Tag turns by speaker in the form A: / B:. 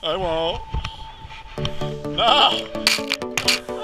A: I won't. No!